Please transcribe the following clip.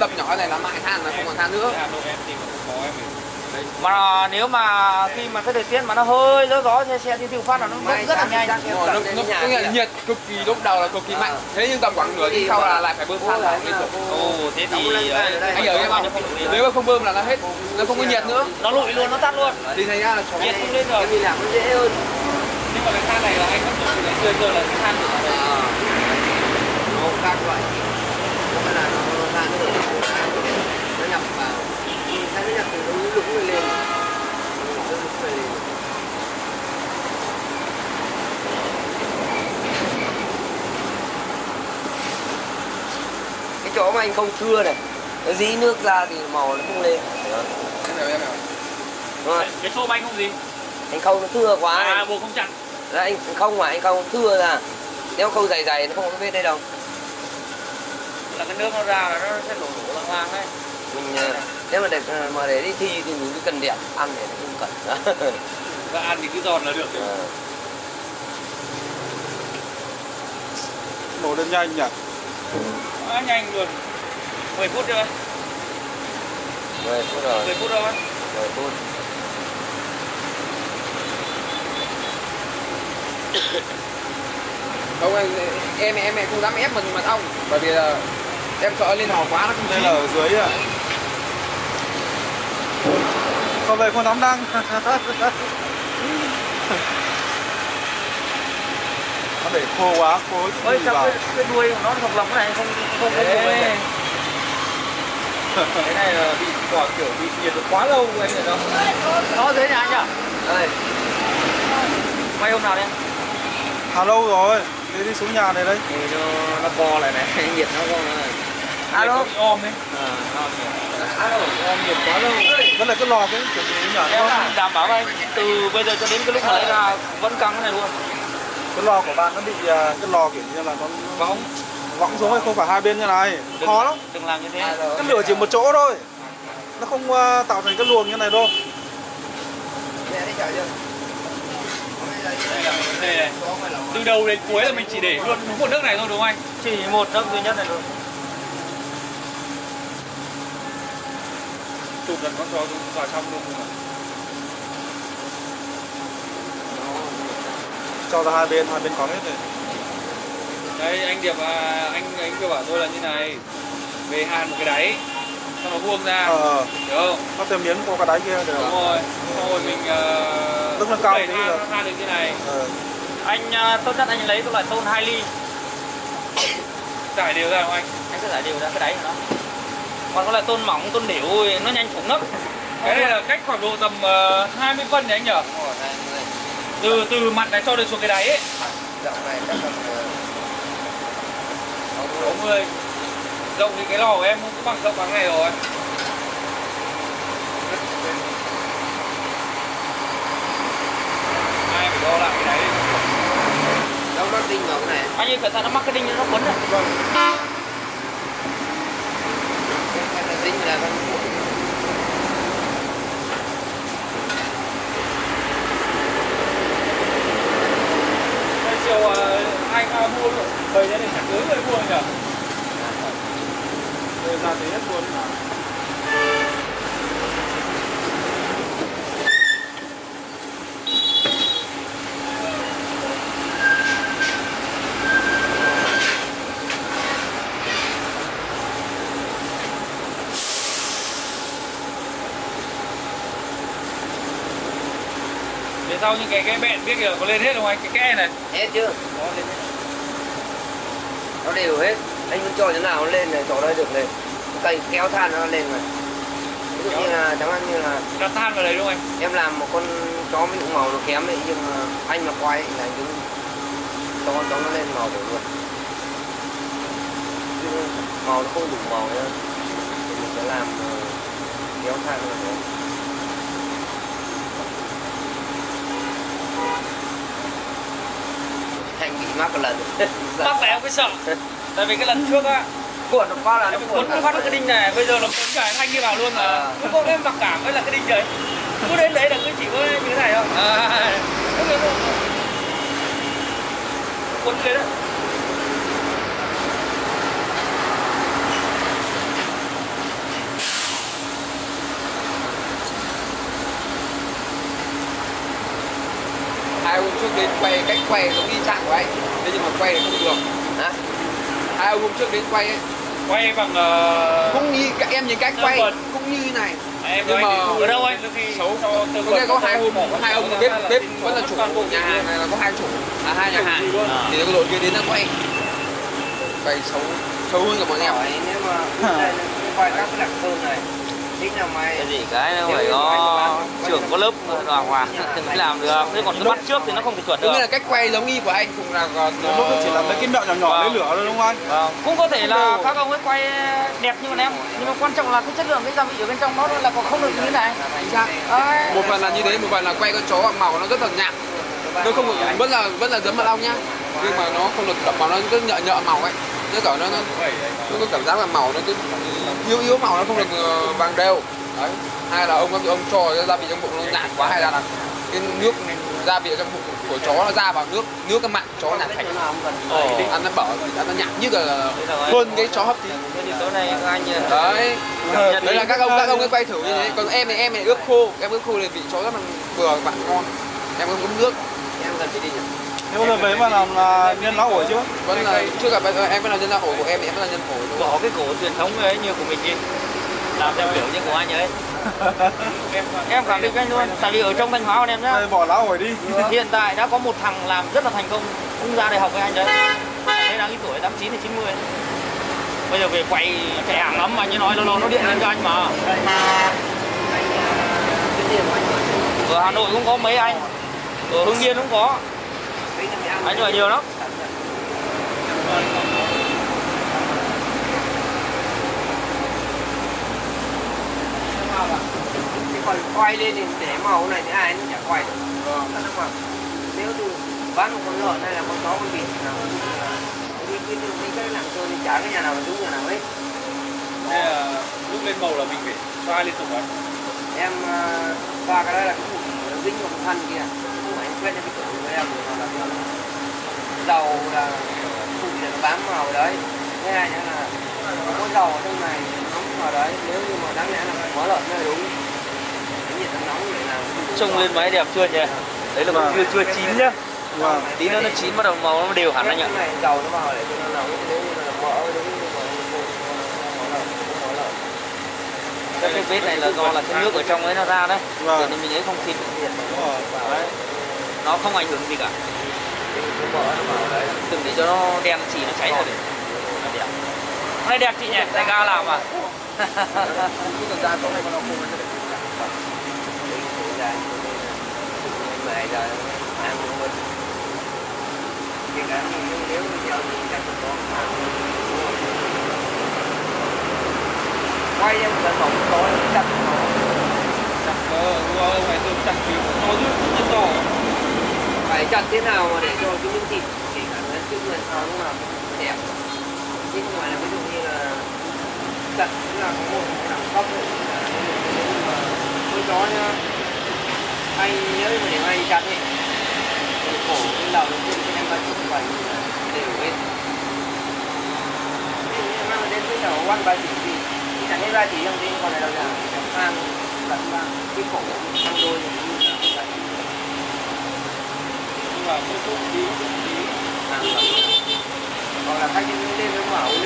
Tập nhỏ này là mại than là không còn than nữa. Mà nếu mà khi mà cái thời tiết mà nó hơi gió gió xe xe thì tiêu phát là nó Mai rất là nhanh. Ờ, nó- nó- có nghĩa là nhiệt cực kỳ lúc đầu là cực kỳ mạnh. Thế nhưng tầm khoảng nửa tiếng sau là lại phải bơm than lại liên tục. ồ thế thì anh hiểu em không nếu mà không bơm là nó hết nó không có nhiệt nữa. Nó lụi luôn nó tắt luôn. Thì thành ra là nhiệt không lên rồi đi làm nó dễ hơn. nhưng mà cái than này là anh vẫn dùng ngày xưa cơ là cái than của nó. Nó các loại. Cái là nó than nó ở nó nhập vào. Than nó nhập từ nó lũng lũng lên. Nó lũng lên. Cái chỗ mà anh không thưa này nó dí nước ra thì màu nó không lên. Rồi. cái xô banh không gì? Anh không nó thưa quá à anh, buộc không chặn. Đấy, anh không mà anh không thưa ra. Nếu không dày dày nó không có cái vết đây đâu. Là cái nước nó ra là nó sẽ đổ đổ lang lang đấy. Mình ờ, nếu mà để ờ, mà để đi thi thì mình cứ cần đẹp ăn để không cần. Và ăn thì cứ giòn là được. Ờ. nổ lên nhanh nhỉ? Quá nhanh luôn. 10 phút chưa? 10 phút rồi. 10 phút đâu anh 10 phút. Không em em em không dám ép mình mật ong bởi vì là em sợ lên hò quá nó không đây là ở dưới à còn về con nắm đăng nó để khô quá khô thì sao vào. cái, cái đuôi của nó thuộc lòng cái này không không buộc lên cái này là bị quả kiểu bị nhiệt được quá lâu anh này đâu nó thế nhà anh nhỉ đây. Quay hôm nào đi hà lâu rồi đi đi xuống nhà này đây. Thì nó nó co lại này nhiệt nó co lại alo. Bị om đấy alo Em nhiệt quá lâu vẫn là cái lò cái kiểu nhỉ em đảm bảo anh từ bây giờ cho đến cái lúc mà lấy ra vẫn căng cái này luôn. Cái lò của bạn nó bị à, cái lò kiểu như là nó võng. võng xuống hay không phải hai bên như này. Khó lắm. đừng làm như thế. Cái lửa chỉ một chỗ thôi. Nó không à, tạo thành cái luồng như này đâu. Đi từ đầu đến cuối là mình chỉ để luôn đúng một nước này thôi đúng không anh? Chỉ một nước duy nhất này luôn chụp lần con chó vào trong luôn. Cho ra hai bên hai bên có hết rồi. Đây anh điệp à, anh anh vừa bảo tôi là như này. Về hàn một cái đáy xong nó vuông ra. Ờ. Hiểu không? Nó thêm miếng có cái đáy kia được. Đúng rồi. Xong rồi mình uh, Lúc nâng cao tí được. than được như này. Ờ. Anh à, tốt nhất anh lấy cái loại tôn 2 ly. Trải đều ra không anh? Anh sẽ giải đều ra cái đáy của nó còn cái loại tôn mỏng tôn thì nó nhanh thủng lắm. Cái này là cách khoảng độ tầm uh, 20 phân đấy anh nhở? Từ từ mặt này cho đến xuống cái đáy ấy. Rộng này chắc tầm ờ, 60 rộng thì cái lò của em cũng bằng rộng bằng này rồi. Ai phải đo lại cái đáy. Đâu nó đinh vào cái này. Anh ơi cẩn thận nó mắc cái đinh nó quấn rồi đinh là con chiều ờ, anh ờ, mua được bầy ra để chặt cưới người mua nhỉ? Đây ra thế hết luôn sau những cái cái bẹn biết kìa có lên hết không anh? Cái kẽ này. Hết chưa? Có lên hết. nó đều hết. Anh muốn cho thế nào nó lên này chỗ đây được lên cây kéo than nó lên này. Ví dụ như là chẳng hạn như là đặt than vào đấy đúng không anh? em làm một con chó ví dụ màu nó kém ấy nhưng mà anh mà quay là anh cứ cho con chó nó lên màu được luôn màu nó không đủ màu nữa thì mình sẽ làm ờ, kéo than vào đấy thành bị mắc một lần. Mắc là em mới sợ. Tại vì cái lần trước á cuộn nó qua là nó cuộn quấn phát cái đinh này bây giờ là quấn cả thanh kia vào luôn mà. À. cứ có em mặc cảm với là cái đinh đấy. Cứ đến đấy là cứ chỉ có như thế này thôi. À, Cứ thế đấy đến quay cách quay giống y chang của anh. Thế nhưng mà quay thì không được. Hả? Hai ông hôm trước đến quay ấy, quay bằng uh... cũng như các em nhìn cách quay cũng như này. Em Nhưng mà- ở đâu anh? xấu. Cho tư có hai hôm có hai ông bếp bếp vẫn là chủ của nhà hàng này là có hai chủ. À hai nhà hàng. Thì cái đội kia đến nó quay. Quay xấu. Xấu hơn cả bọn em. Nếu mà là quay các cái đặc sơn này. là cái gì cái nó phải có trưởng có lớp đàng hoàng. Thì mới làm được. thế còn cứ bắt trước thì nó không thể chuẩn được. nghĩa là cách quay giống y của anh cũng là còn Nó lúc chỉ là mấy cái mẹo nhỏ nhỏ lấy lửa thôi đúng không anh? Vâng. cũng có thể là các ông ấy quay đẹp như bọn em. Nhưng mà quan trọng là cái chất lượng cái gia vị ở bên trong nó là còn không được như thế này. Đấy. một phần là như thế một phần là quay con chó màu nó rất là nhạt. Nó không được vẫn là vẫn là giấm mật ong nhá. Nhưng mà nó không được đậm màu nó cứ nhợ nhợ màu ấy. Nó nó nó có cảm giác là màu nó cứ yếu yếu màu nó không được ờ, vàng đều. Đấy. Hay là ông ông cho cái gia vị trong bụng nó nhạt quá hay là là cái nước gia vị trong bụng của chó nó ra vào nước nước cái mặn chó nhạt thành. Ờ, ăn nó bở ăn nó nhạt như là hơn cái chó hấp thì đấy. Đấy là các ông các ông cứ quay thử như thế. Còn em thì em này ướp khô. Em ướp khô thì vị chó rất là vừa vặn ngon. Em không nước. Em gần đi nhỉ? Thế bao giờ về mà làm là nhân lá ổi chưa? vẫn là trước gặp em vẫn là nhân là ổi của em thì em vẫn là nhân ổi bỏ cái cổ truyền thống ấy như của mình đi. Làm theo kiểu như của anh ấy. Em khẳng định anh luôn tại vì ở trong thanh hóa của em nhá. Bỏ lá ổi đi. hiện tại đã có một thằng làm rất là thành công cũng ra đại học với anh đấy. Đấy đang ít tuổi 89 đến 90 bây giờ về quay chạy hàng lắm mà như nói lâu lâu nó điện lên cho anh mà cái tiền của anh mà. Ở Hà Nội cũng có mấy anh ở Hưng Yên cũng có anh nhưng mà nhiều lắm. Cái còn quay lên thì để màu này thì ai nó chả quay được. Không ạ? nếu từ bán một con lợn hay là con chó con vịt nào đi cái đường đi cái làm sơn thì chả cái nhà nào mà đúng nhà nào hết. Thế là lúc lên màu là mình phải xoa liên tục à em ờ, pha cái đó là cái nó dính vào thân kia quét cho cái em mà là dầu là mùi là nó bám vào đấy. Thế hai nữa là có có dầu ở trong này nóng vào đấy. Nếu như mà đáng lẽ là phải có lợn mới đúng. Cái nhiệt nó nóng để làm trông lên máy đẹp chưa nhỉ? Đấy là còn chưa chưa chín nhá. Vâng. tí nữa nó chín bắt đầu màu nó đều hẳn anh ạ. Cái này dầu nó vào để cho nó nóng. Nếu như là mỡ đúng cái vết này là do là cái nước ở trong ấy nó ra đấy. Vâng. cho nên mình ấy không thịt. Nhiệt nó Đúng rồi. Nó không ảnh hưởng gì cả. Nó đừng để cho nó đen chỉ nó cháy rồi nó đẹp nay đẹp chị nhỉ? Tay ga làm à? Ra nó nó sẽ để là quay em là tổng tối chặt nó. Chặt đúng phải dùng chặt thì nó rất rất to phải chặt thế nào mà để cho cái miếng thịt kể cả nó cái người sao lúc nào cũng đẹp. Chứ không phải là ví dụ như là chặt tức là có một cái đẳng cấp ấy, là mà nuôi chó nhá anh nhớ mà để mà anh chặt ấy thì cổ cái đầu nó trên cái em ba chục bảy đều hết. Mang đến cái đầu quăng ba chỉ thì chẳng chặt hết ba chỉ trong cái con này đâu là mang lẫn vào cái cổ tăng đôi như là vậy là mà chút đi tí chút tí hoặc là lên bảo